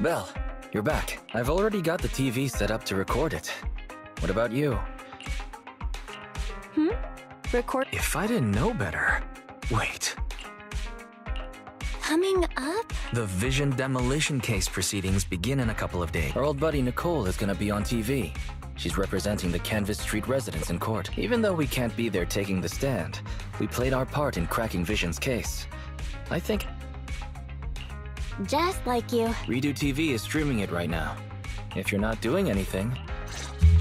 Belle, you're back. I've already got the TV set up to record it. What about you? Hmm? Record If I didn't know better. Wait. coming up? The Vision demolition case proceedings begin in a couple of days. Our old buddy Nicole is gonna be on TV. She's representing the Canvas Street residents in court. Even though we can't be there taking the stand, we played our part in cracking Vision's case. I think Just like you. Redo TV is streaming it right now. If you're not doing anything,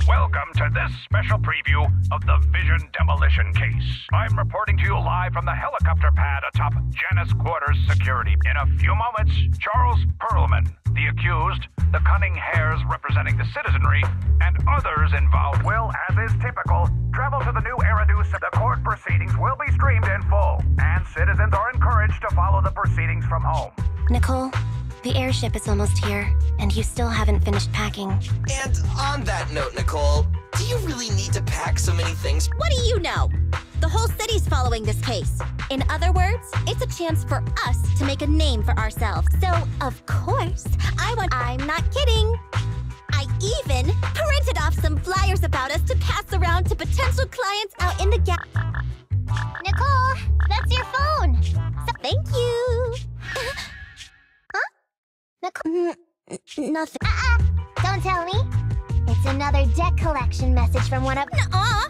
Welcome to this special preview of the Vision demolition case. I'm reporting to you live from the helicopter pad atop Janus Quarters security. In a few moments, Charles Perlman, the accused, the Cunning Hares representing the citizenry, and others involved will, as is typical, travel to the new Eridu. The court proceedings will be streamed in full, and citizens are encouraged to follow the proceedings from home. Nicole, the airship is almost here, and you still haven't finished packing. And on that note, Nicole, do you really need to pack so many things? What do you know? The whole city's following this case. In other words, it's a chance for us to make a name for ourselves. So, of course, I want. I'm not kidding. I even printed off some flyers about us to pass around to potential clients out in the gap. Nicole, that's your phone. So, thank you. huh? Nothing. Uh-uh. Don't tell me. It's another debt collection message from one of. Nuh-uh.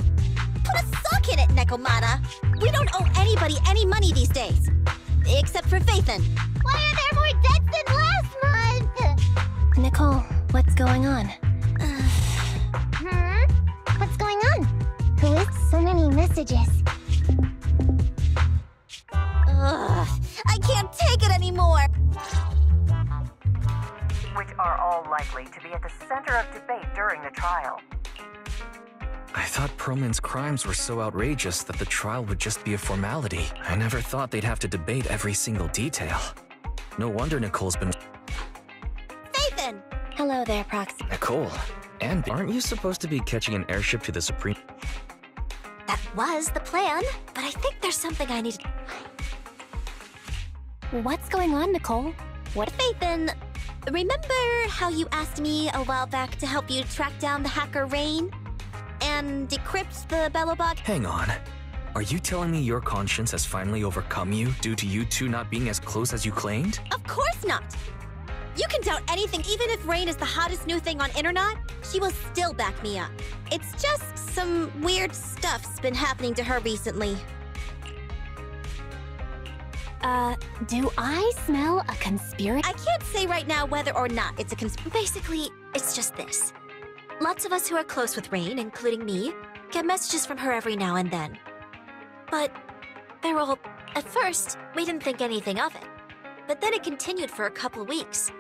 Put a sock in it, Nekomata. We don't owe anybody any money these days. Except for Faithin. Why are there more debts than last month? Nicole, what's going on? Uh... Hmm. What's going on? Who is so many messages? Ugh, I can't take it anymore. Which are all likely to be at the center of debate during the trial. I thought Perlman's crimes were so outrageous that the trial would just be a formality. I never thought they'd have to debate every single detail. No wonder Nicole's been. Faithin! Hello there, Proxy. Nicole, and aren't you supposed to be catching an airship to the Supreme? That was the plan, but I think there's something I need to. What's going on, Nicole? What Faithin? Remember how you asked me a while back to help you track down the hacker Rain? And decrypt the Bellobot? Hang on. Are you telling me your conscience has finally overcome you due to you two not being as close as you claimed? Of course not! You can doubt anything, even if Rain is the hottest new thing on internet, she will still back me up. It's just some weird stuff's been happening to her recently. Uh, do I smell a conspiracy? I can't say right now whether or not it's a conspiracy. Basically, it's just this. Lots of us who are close with Rain, including me, get messages from her every now and then. But they're all. At first, we didn't think anything of it. But then it continued for a couple weeks.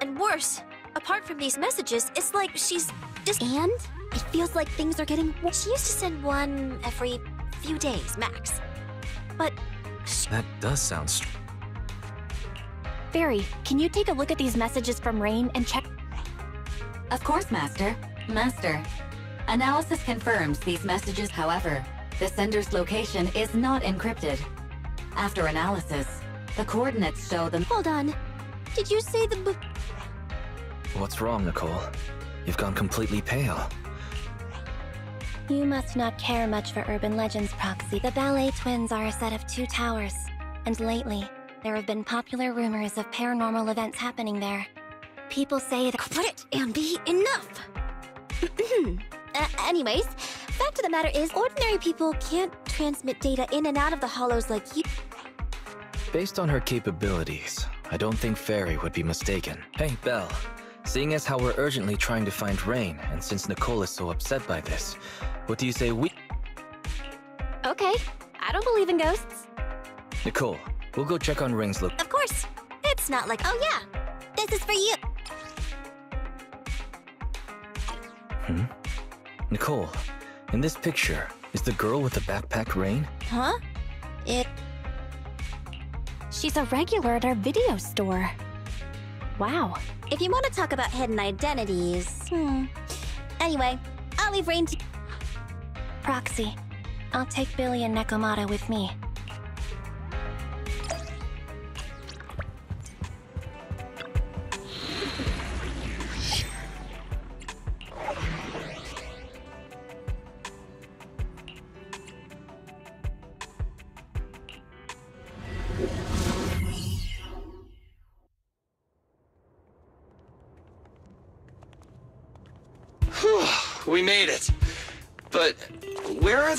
And worse, apart from these messages, it's like she's just. And? It feels like things are getting. She used to send one every few days, max. But That does sound str- Fairy, can you take a look at these messages from Rain and check? Of course, Master. Master. Analysis confirms these messages, however, the sender's location is not encrypted. After analysis, the coordinates show them. hold on. Did you say the. b- What's wrong, Nicole? You've gone completely pale. You must not care much for urban legends, Proxy. The Ballet Twins are a set of two towers, and lately, there have been popular rumors of paranormal events happening there. People say that. Quit it, Anby. Enough! uh, anyways, fact of the matter is, ordinary people can't transmit data in and out of the hollows like you. Based on her capabilities, I don't think Fairy would be mistaken. Hey, Belle. Seeing as how we're urgently trying to find Rain, and since Nicole is so upset by this, what do you say we... Okay, I don't believe in ghosts. Nicole, we'll go check on Rain's look. Of course. It's not like, oh yeah, this is for you. Hmm? Nicole, in this picture, is the girl with the backpack Rain? Huh? It. She's a regular at our video store. Wow. If you want to talk about hidden identities, hmm. Anyway, I'll leave Rain to. Proxy, I'll take Billy and Nekomata with me.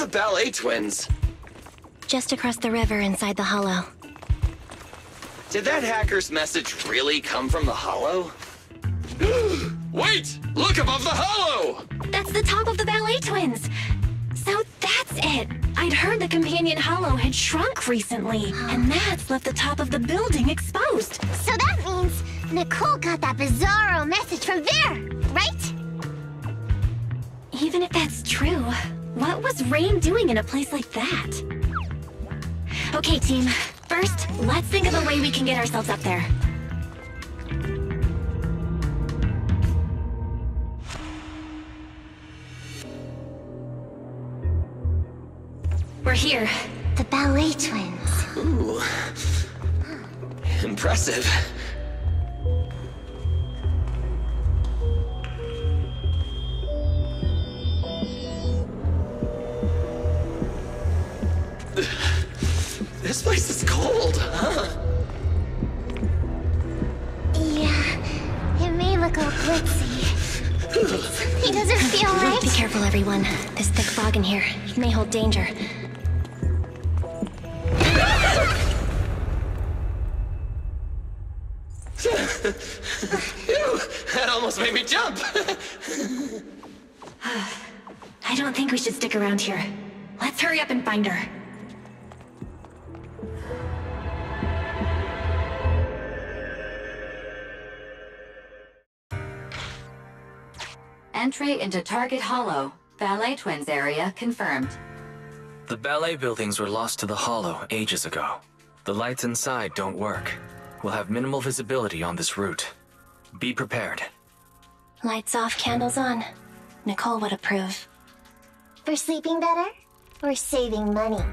Ballet twins? Just across the river inside the hollow. Did that hacker's message really come from the hollow? Wait! Look above the hollow! That's the top of the ballet twins. So that's it. I'd heard the companion hollow had shrunk recently, and that's left the top of the building exposed. So that means Nicole got that bizarro message from there, right? Even if that's true, what was Rain doing in a place like that? Okay, team. First, let's think of a way we can get ourselves up there. We're here. The ballet twins. Ooh. Impressive. This place is cold, huh? Yeah, it may look all glitzy. It doesn't feel right. Be careful, everyone. This thick fog in here. It may hold danger. Phew, that almost made me jump. I don't think we should stick around here. Let's hurry up and find her. Entry into Target Hollow, Ballet Twins area confirmed. The ballet buildings were lost to the hollow ages ago. The lights inside don't work. We'll have minimal visibility on this route. Be prepared. Lights off, candles on. Nicole would approve. For sleeping better? Or saving money?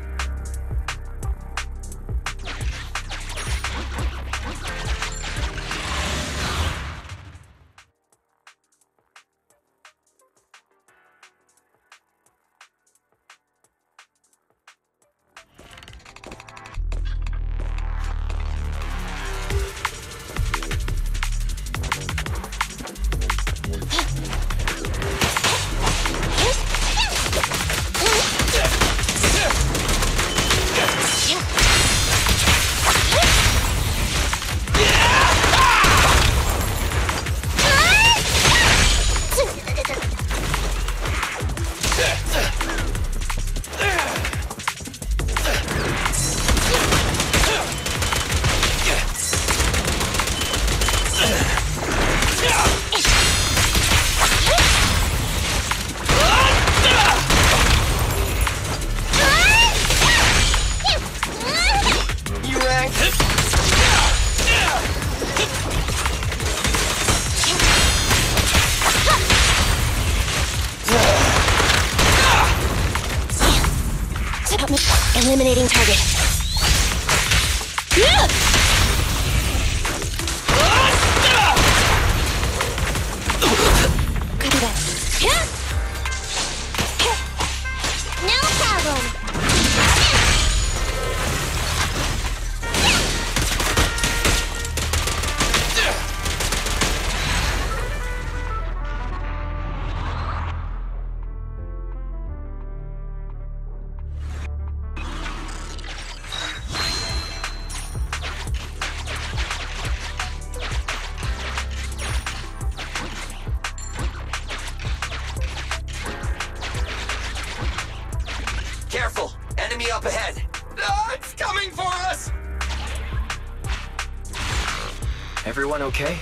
Everyone okay?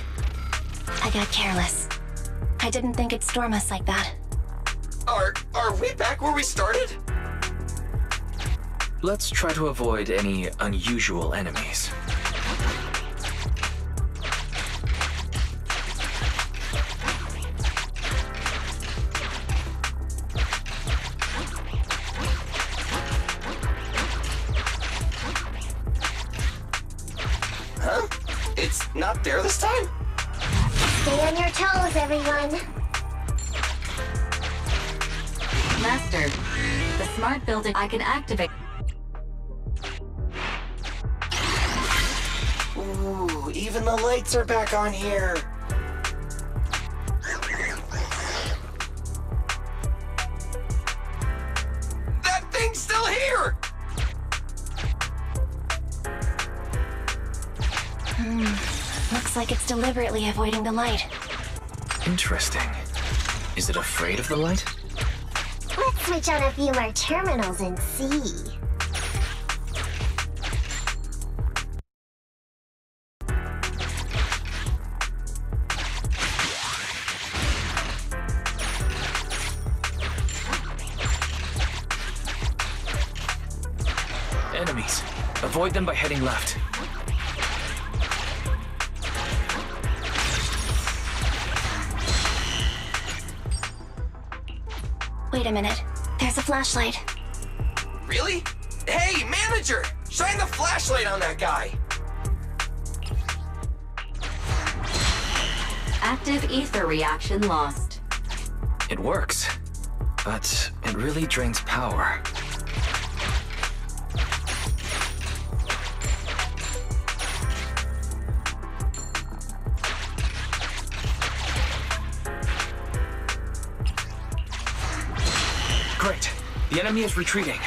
I got careless. I didn't think it'd storm us like that. Are are we back where we started? Let's try to avoid any unusual enemies. I can activate. Ooh, even the lights are back on here. That thing's still here! Hmm, looks like it's deliberately avoiding the light. Interesting. Is it afraid of the light? Let's switch on a few more terminals and see. Enemies. Avoid them by heading left. Wait a minute. There's a flashlight. Really? Hey, manager! Shine the flashlight on that guy! Active ether reaction lost. It works. But it really drains power. The enemy is retreating.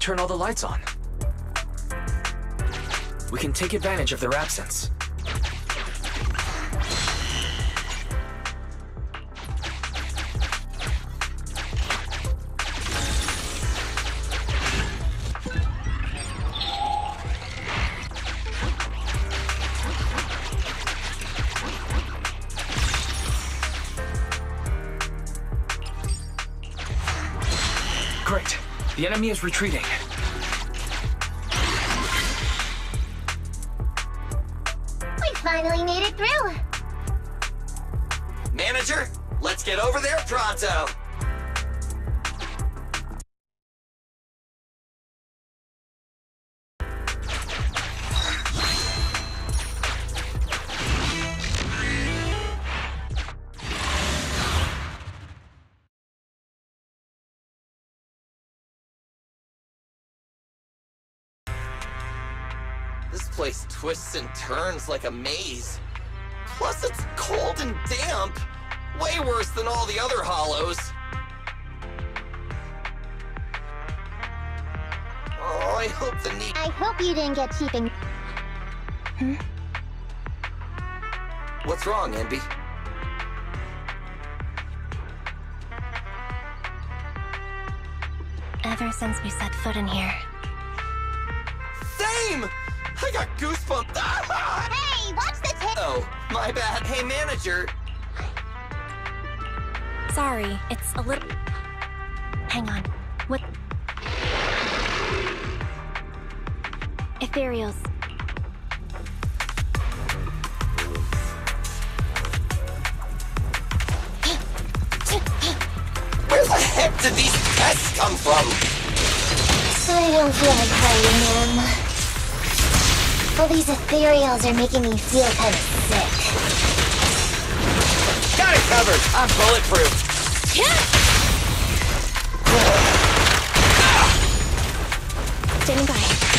Turn all the lights on. We can take advantage of their absence. Enemy is retreating. We finally made it through! Manager, let's get over there pronto! Twists and turns like a maze. Plus, it's cold and damp. Way worse than all the other hollows. Oh, I hope the neat. I hope you didn't get cheap Hmm? What's wrong, Anby? Ever since we set foot in here, Same! I got goosebumps. Hey, watch the tip! Oh, my bad. Hey, manager. Sorry, it's a little. Hang on. What? Ethereals. Where the heck did these pests come from? I don't feel like fighting them. All these ethereals are making me feel kind of sick. Got it covered. I'm bulletproof. Yeah. Standing by.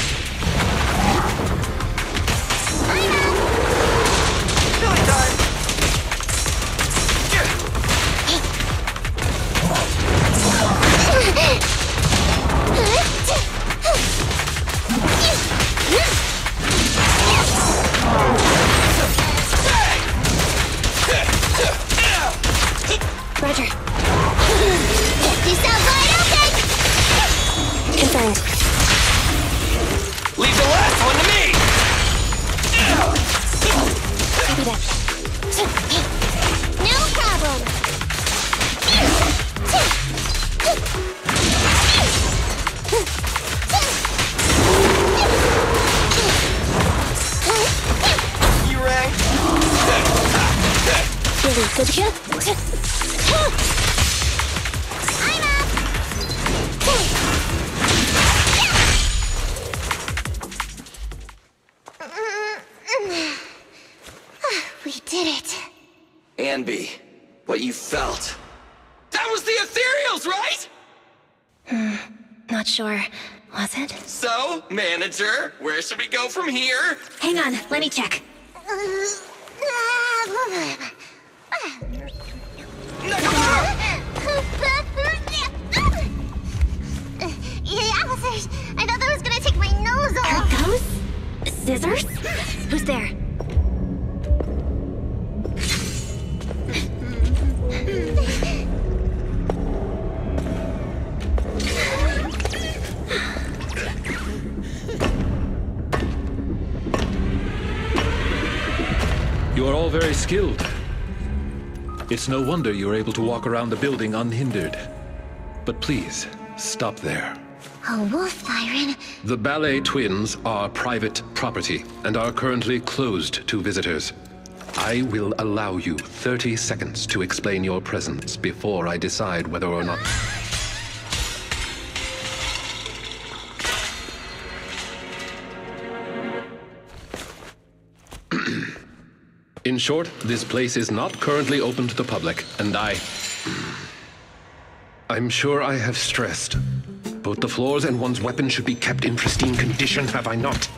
Are all very skilled. It's no wonder you're able to walk around the building unhindered. But please, stop there. A wolf siren? The ballet twins are private property and are currently closed to visitors. I will allow you 30 seconds to explain your presence before I decide whether or not. Short, this place is not currently open to the public, and I. I'm sure I have stressed. Both the floors and one's weapon should be kept in pristine condition, have I not?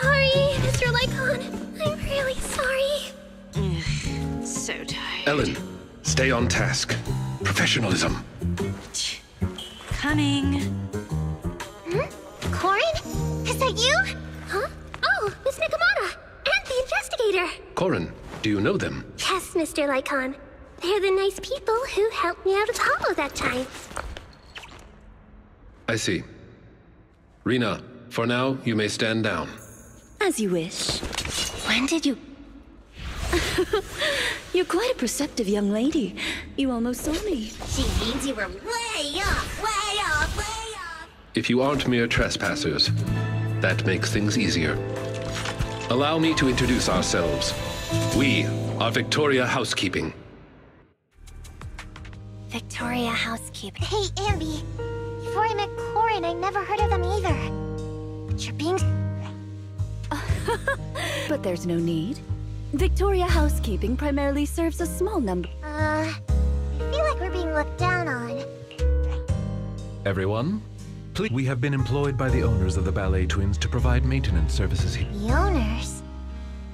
Sorry, Mr. Lycaon. I'm really sorry. So tired. Ellen, stay on task. Professionalism. Coming. Hmm? Corin? Is that you? The! Corin, do you know them? Yes, Mr. Lycaon. They're the nice people who helped me out of Hollow that time. I see. Rina, for now, you may stand down. As you wish. When did you... You're quite a perceptive young lady. You almost saw me. She means you were way off, way off, way off. If you aren't mere trespassers, that makes things easier. Allow me to introduce ourselves. We are Victoria Housekeeping. Victoria Housekeeping. Hey, Anby. Before I met Corin, I never heard of them either. You're being... But there's no need. Victoria Housekeeping primarily serves a small number. Uh... I feel like we're being looked down on. Everyone, please. We have been employed by the owners of the Ballet Twins to provide maintenance services here. The owners.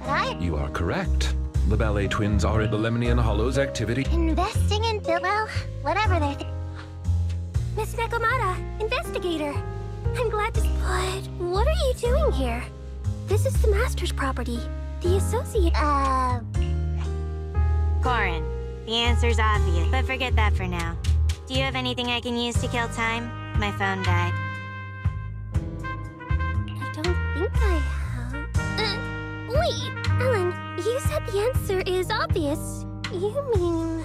But I... You are correct. The Ballet Twins are in the Lemony and Hollows activity. Investing in... Well, whatever they're... Th Miss Nekomata, investigator. I'm glad to... But what are you doing here? This is the Master's property. The Associate... Uh... Corin, the answer's obvious, but forget that for now. Do you have anything I can use to kill time? my phone died. I don't think I have. Uh, wait! Ellen, you said the answer is obvious. You mean...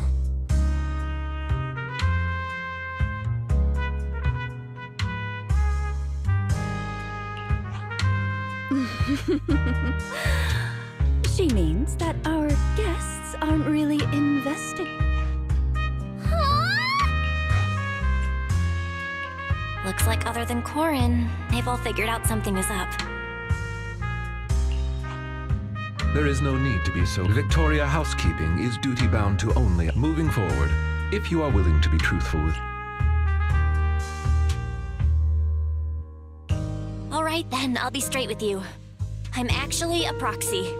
she means that our guests aren't really investigating. Looks like other than Corin, they've all figured out something is up. There is no need to be so. Victoria Housekeeping is duty bound to only moving forward, if you are willing to be truthful with. All right then, I'll be straight with you. I'm actually a proxy.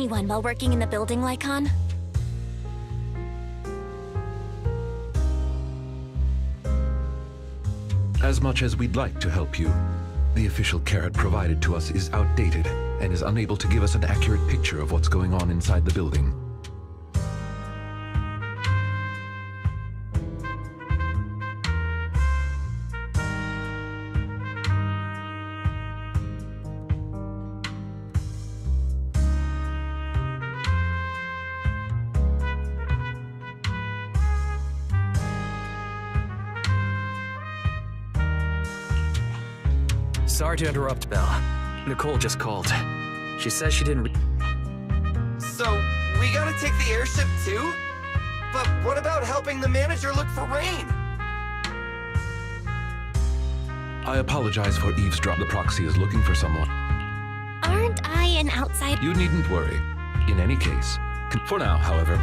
Anyone while working in the building, Lycaon? As much as we'd like to help you, the official carrot provided to us is outdated and is unable to give us an accurate picture of what's going on inside the building. To interrupt, Belle. Nicole just called. She says she didn't. So, we gotta take the airship too? But what about helping the manager look for Rain? I apologize for eavesdrop. The proxy is looking for someone. Aren't I an outside? You needn't worry. In any case, for now, however,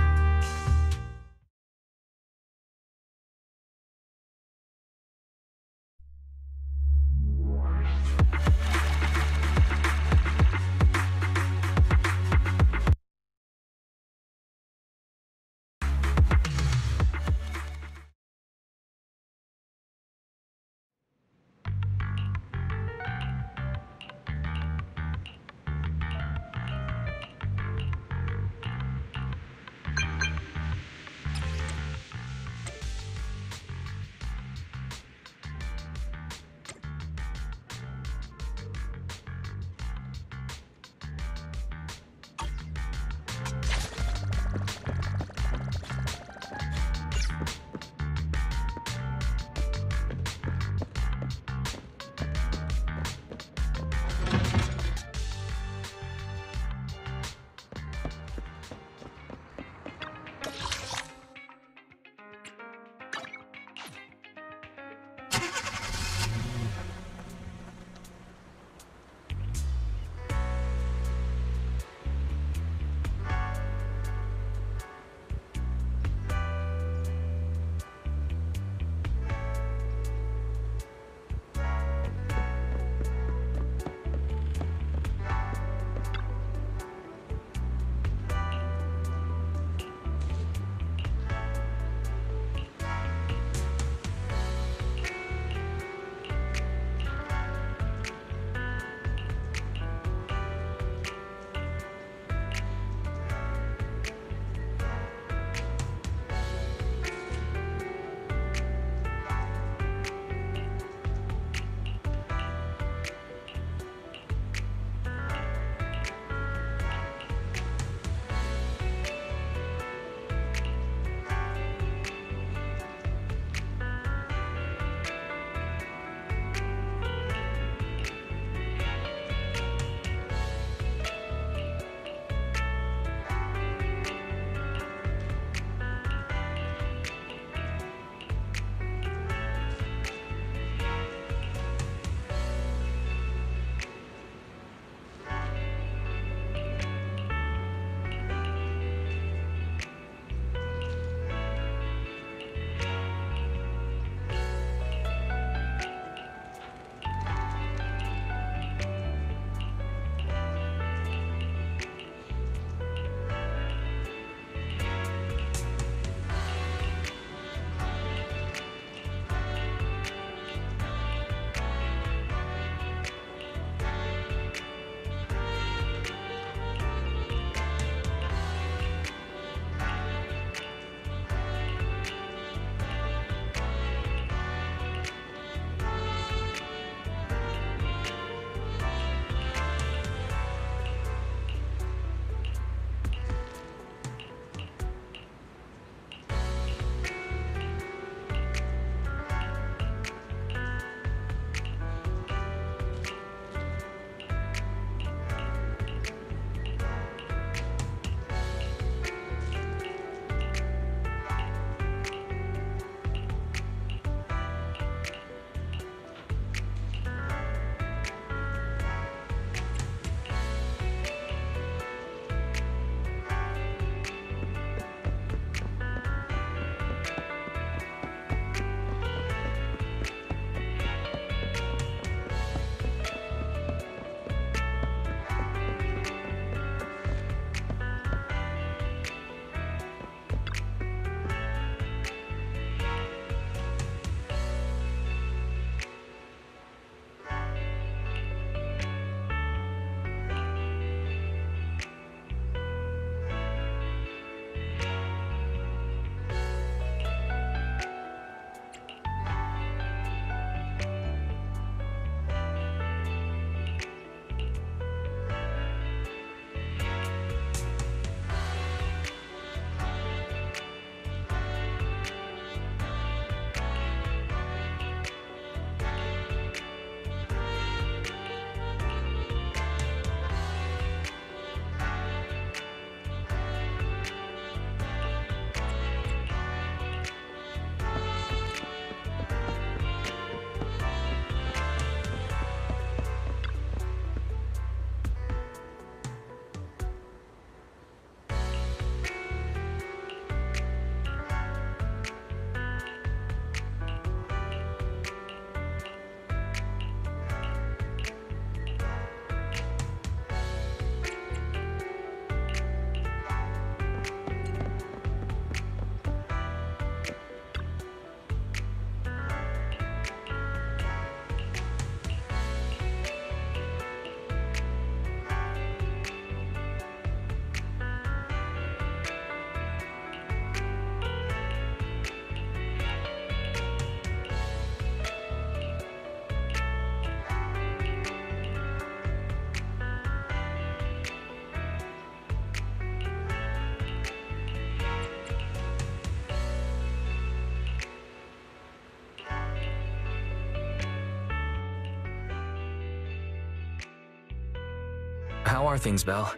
How are things, Belle?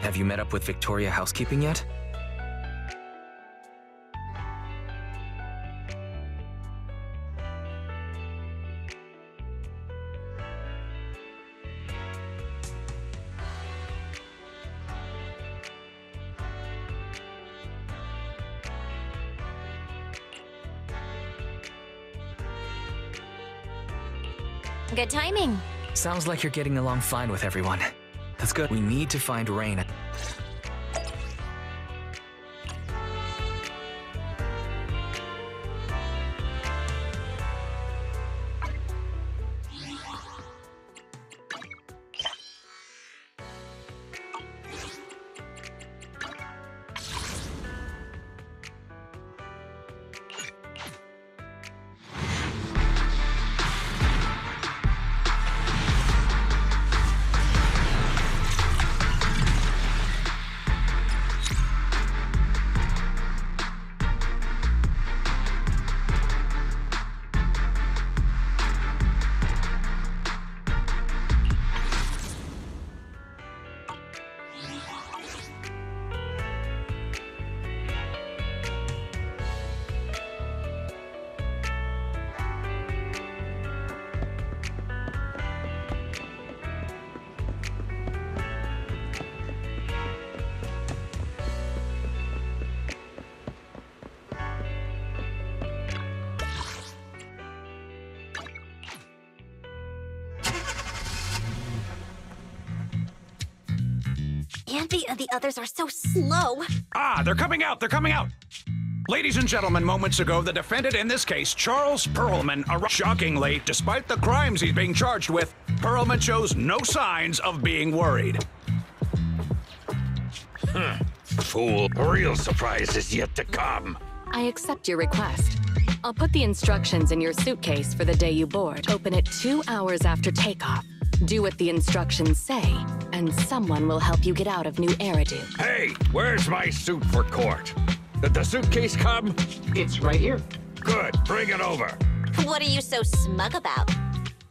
Have you met up with Victoria Housekeeping yet? Good timing. Sounds like you're getting along fine with everyone. Good. We need to find Rain. Anby and the others are so slow. Ah, they're coming out! They're coming out! Ladies and gentlemen, moments ago, the defendant in this case, Charles Perlman, arrived. Shockingly, despite the crimes he's being charged with, Perlman shows no signs of being worried. Fool, a real surprise is yet to come. I accept your request. I'll put the instructions in your suitcase for the day you board. Open it two hours after takeoff. Do what the instructions say, and someone will help you get out of New Eridu. Hey, where's my suit for court? Did the suitcase come? It's right here. Good, bring it over. What are you so smug about?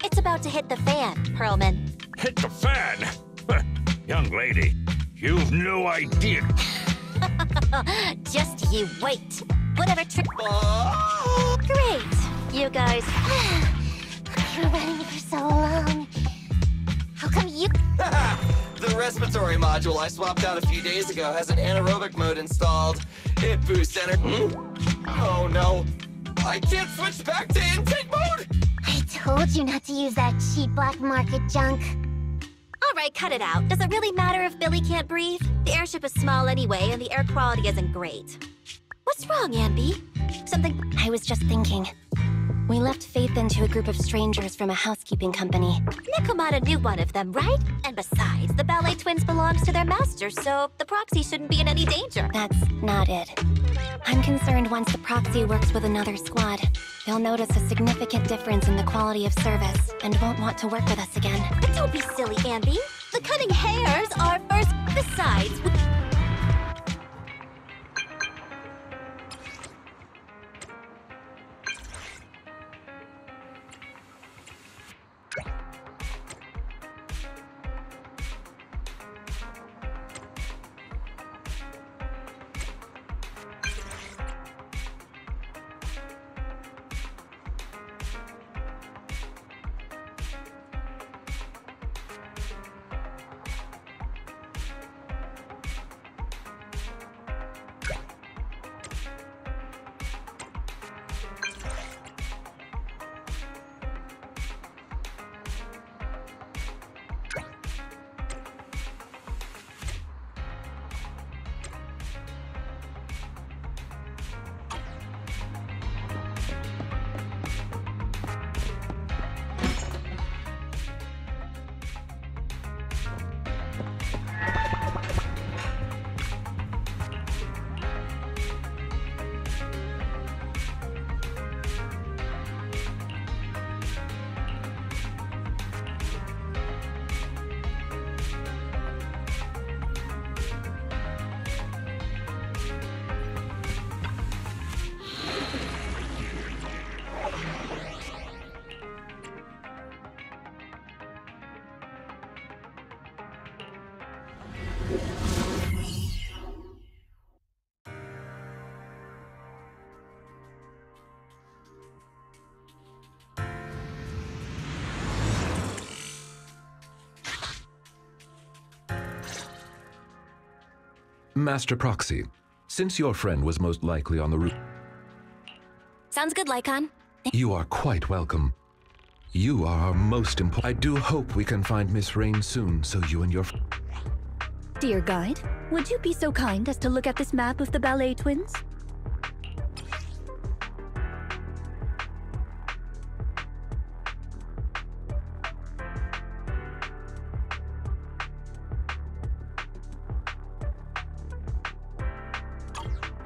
It's about to hit the fan, Perlman. Hit the fan? Young lady, you've no idea. Just you wait. Whatever trick. Great. You guys. You're running for so long. How come you. the respiratory module I swapped out a few days ago has an anaerobic mode installed. It boosts energy. Hmm? Oh no. I can't switch back to intake mode! I told you not to use that cheap black market junk. All right, cut it out. Does it really matter if Billy can't breathe? The airship is small anyway, and the air quality isn't great. What's wrong, Anby? Something I was just thinking. We left Faith into a group of strangers from a housekeeping company. Nekomata knew one of them, right? And besides, the ballet twins belongs to their master, so the proxy shouldn't be in any danger. That's not it. I'm concerned once the proxy works with another squad, they'll notice a significant difference in the quality of service and won't want to work with us again. Don't be silly, Anby. The Cunning Hares are first. Besides, Master Proxy, since your friend was most likely on the route, Sounds good, Lycaon. you are quite welcome. You are our most important. I do hope we can find Miss Rina soon, so you and your. Dear guide, would you be so kind as to look at this map of the ballet twins?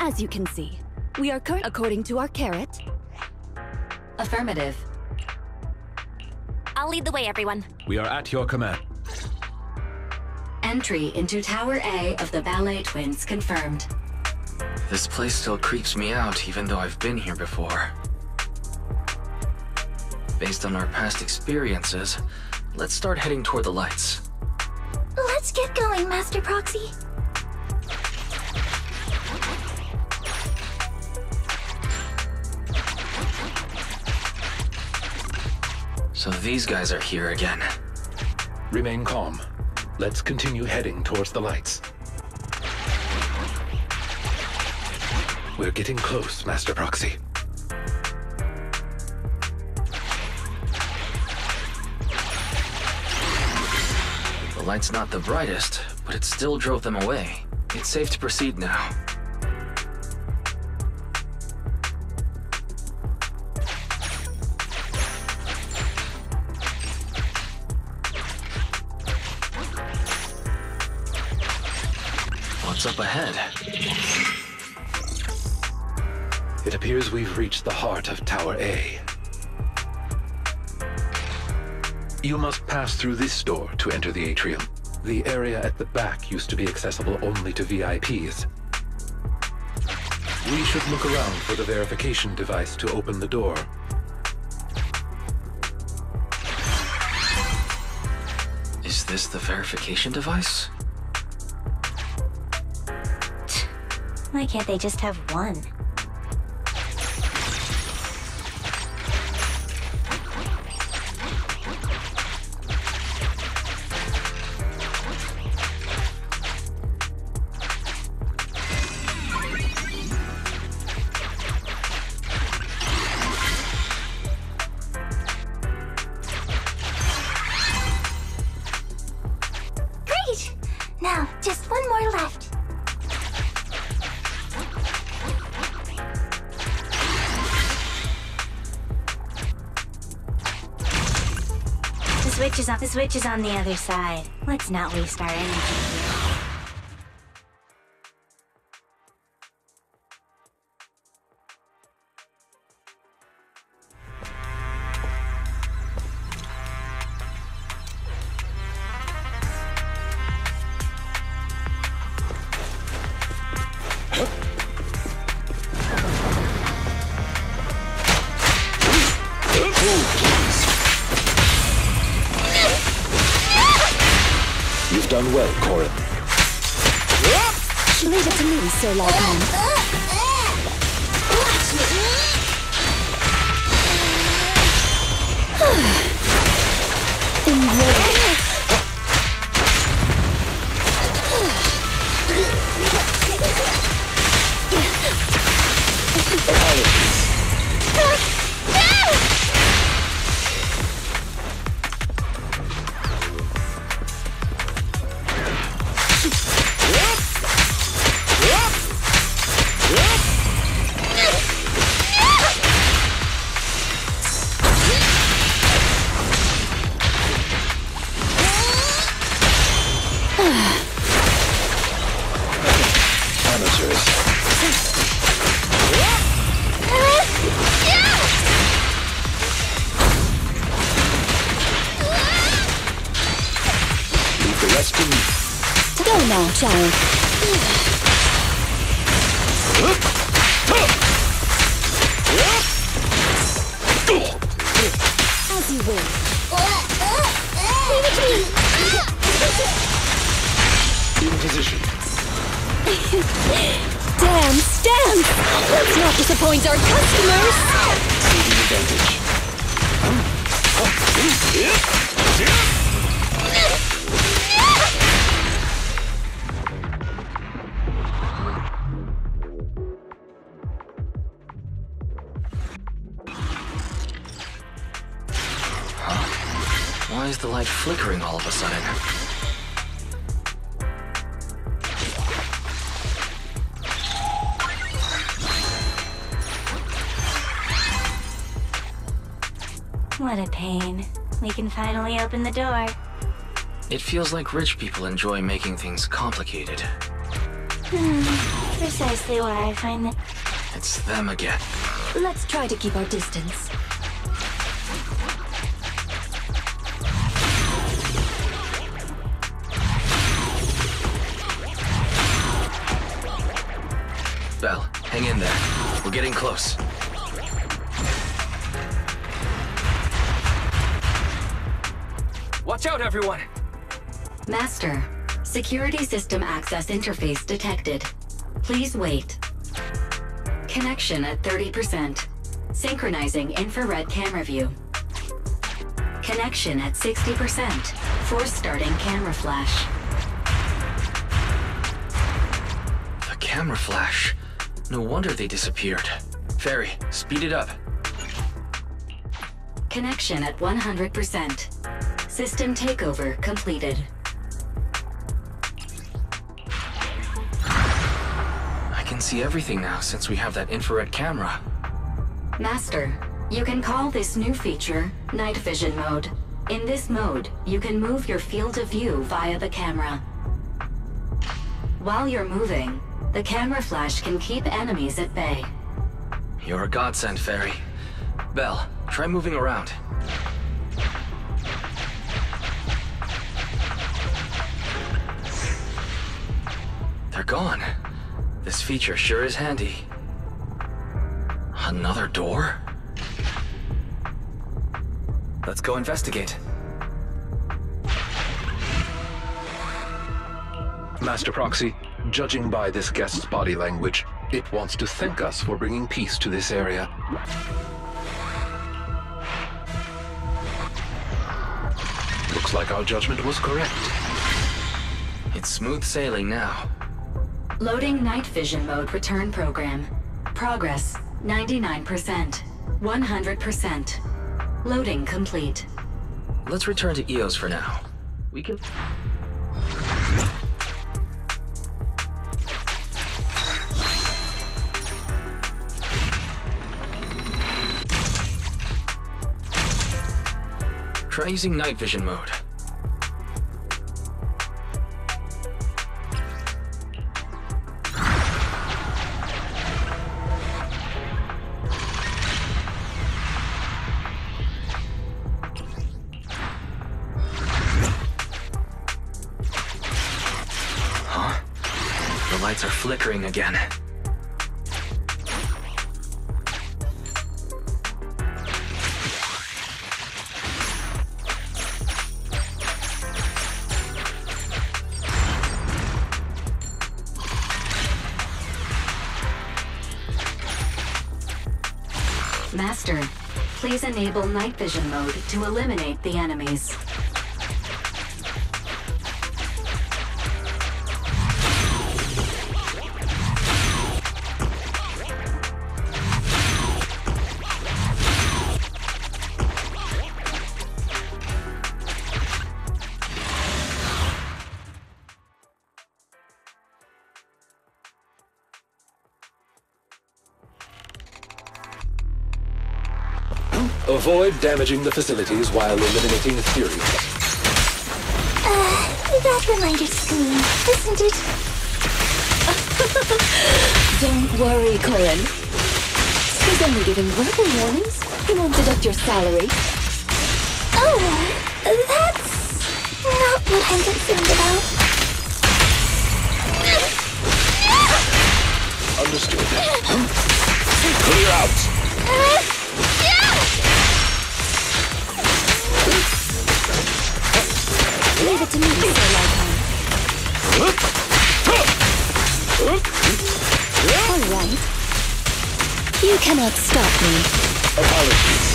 As you can see, we are current according to our carrot. Affirmative. I'll lead the way, everyone. We are at your command. Entry into Tower A of the Ballet Twins confirmed. This place still creeps me out, even though I've been here before. Based on our past experiences, let's start heading toward the lights. Let's get going, Master Proxy. So these guys are here again. Remain calm. Let's continue heading towards the lights. We're getting close, Master Proxy. The light's not the brightest, but it still drove them away. It's safe to proceed now. Tower A. You must pass through this door to enter the atrium. The area at the back used to be accessible only to VIPs. We should look around for the verification device to open the door. Is this the verification device? Why can't they just have one? The switch is on the other side. Let's not waste our energy here. Feels like rich people enjoy making things complicated. Hmm, precisely where I find that. It's them again. Let's try to keep our distance. Belle, hang in there. We're getting close. Watch out, everyone! Master, security system access interface detected. Please wait. Connection at 30%. Synchronizing infrared camera view. Connection at 60%. Force starting camera flash. The camera flash. No wonder they disappeared. Fairy, speed it up. Connection at 100%. System takeover completed. Can see everything now since we have that infrared camera. Master, you can call this new feature Night Vision Mode. In this mode, you can move your field of view via the camera. While you're moving, the camera flash can keep enemies at bay. You're a godsend, Fairy. Belle, try moving around. They're gone. This feature sure is handy. Another door? Let's go investigate. Master Proxy, judging by this guest's body language, it wants to thank us for bringing peace to this area. Looks like our judgment was correct. It's smooth sailing now. Loading night vision mode return program. Progress 99%. 100%. Loading complete. Let's return to Eous for now. We can... Try using night vision mode. Vision mode to eliminate the enemies. Avoid damaging the facilities while eliminating the theory. Uh, that reminder's screen, isn't it? Don't worry, Corin. He's only giving verbal warnings. He won't deduct your salary. Oh, that's not what I'm concerned about. Understood. Clear out! Leave it to me, Sir. All right. You cannot stop me. Apologies.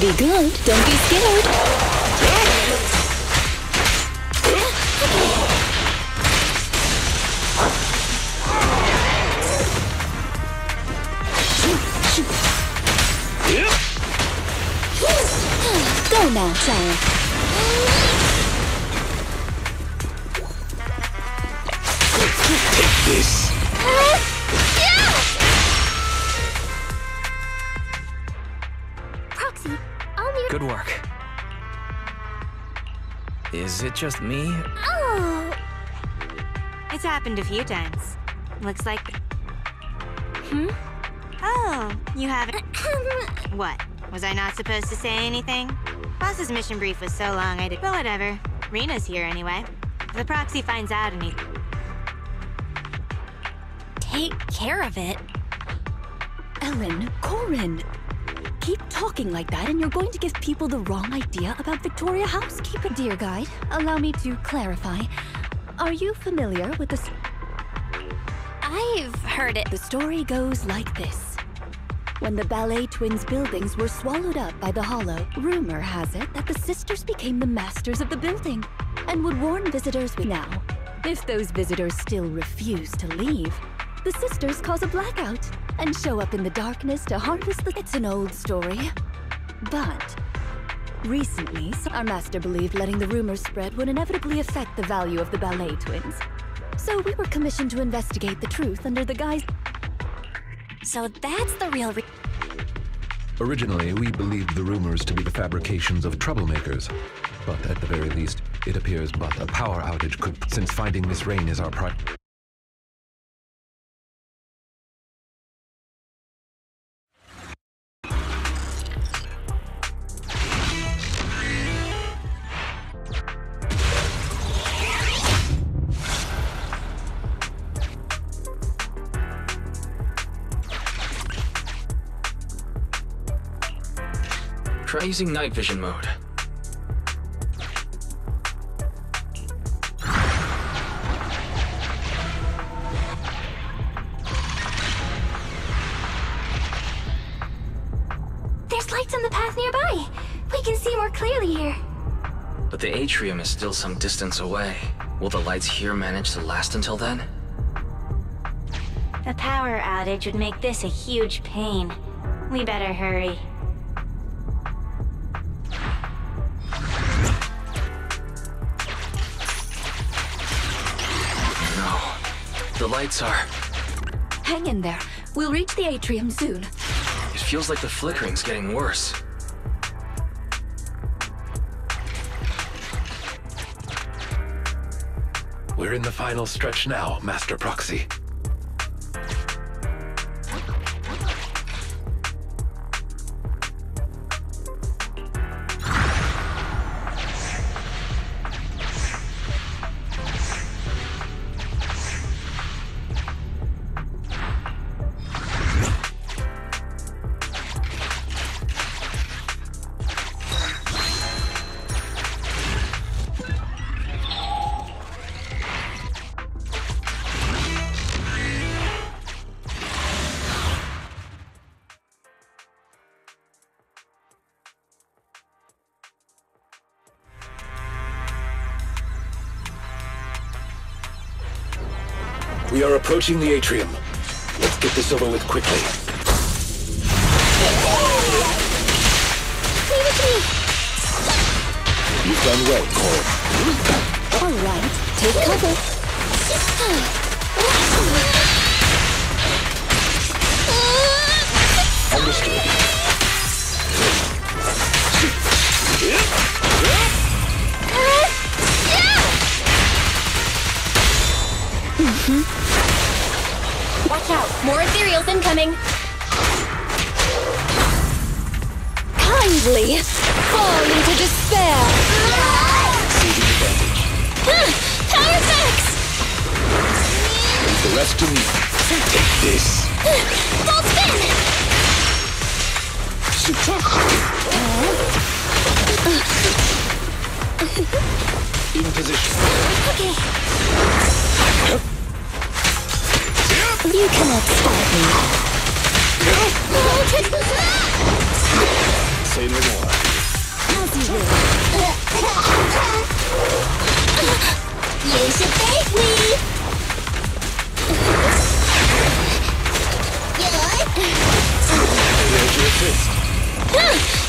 Be good. Don't be scared. Just me? Oh! It's happened a few times. Looks like. Hmm? Oh, you haven't. what? Was I not supposed to say anything? Boss's mission brief was so long I did. But whatever. Rina's here anyway. If the proxy finds out anything. Take care of it. Ellen, Corin. Talking like that and you're going to give people the wrong idea about Victoria Housekeeper. Dear guide, allow me to clarify. Are you familiar with the... I've heard it. The story goes like this. When the Ballet Twins buildings were swallowed up by the Hollow, rumor has it that the sisters became the masters of the building and would warn visitors with now. If those visitors still refuse to leave, the sisters cause a blackout and show up in the darkness to harvest the. It's an old story. But recently, our master believed letting the rumors spread would inevitably affect the value of the Ballet Twins. So we were commissioned to investigate the truth under the guise. So that's the real re- Originally, we believed the rumors to be the fabrications of troublemakers. But at the very least, it appears but a power outage could, since finding Miss Rina is our pri- using night vision mode. There's lights on the path nearby. We can see more clearly here. But the atrium is still some distance away. Will the lights here manage to last until then? A power outage would make this a huge pain. We better hurry. The lights are. Hang in there. We'll reach the atrium soon. It feels like the flickering's getting worse. We're in the final stretch now, Master Proxy. Approaching the atrium. Let's get this over with quickly. You've done well, Cole. All right, take cover. More ethereals incoming! Kind bravely. Fall into despair. Power! Leave the rest to me. Take this. Full spin! In position. Okay. You cannot stop me. Say no more. As you will. You should thank me! Your fist.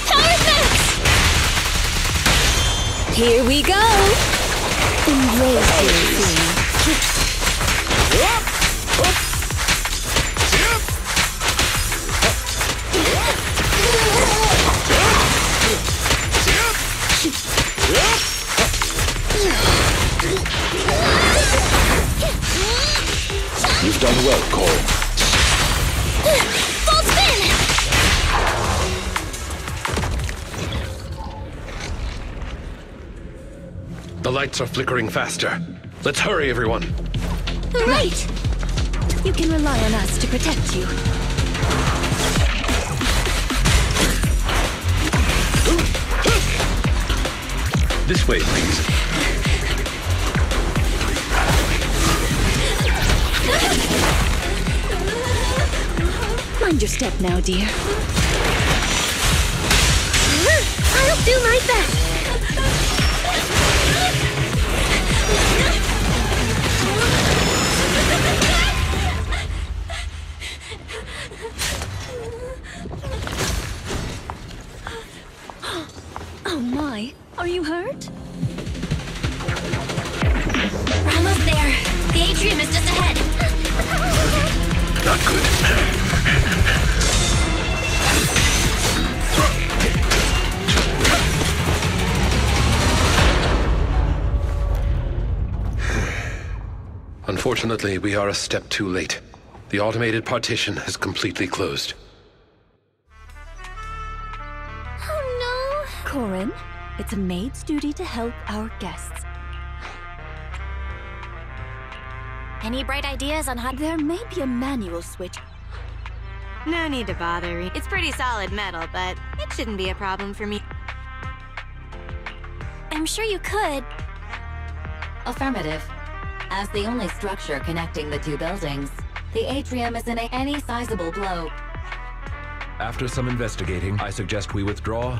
Power effects! Here we go! Embrace your fear. You've lights are flickering faster. Let's hurry, everyone. Right! You can rely on us to protect you. This way, please. Mind your step now, dear. I'll do my best. Unfortunately, we are a step too late. The automated partition has completely closed. Oh no! Corin, it's a maid's duty to help our guests. Any bright ideas on how... There may be a manual switch. No need to bother. It's pretty solid metal, but it shouldn't be a problem for me. I'm sure you could. Affirmative. As the only structure connecting the two buildings, the atrium is in a any sizable blow. After some investigating, I suggest we withdraw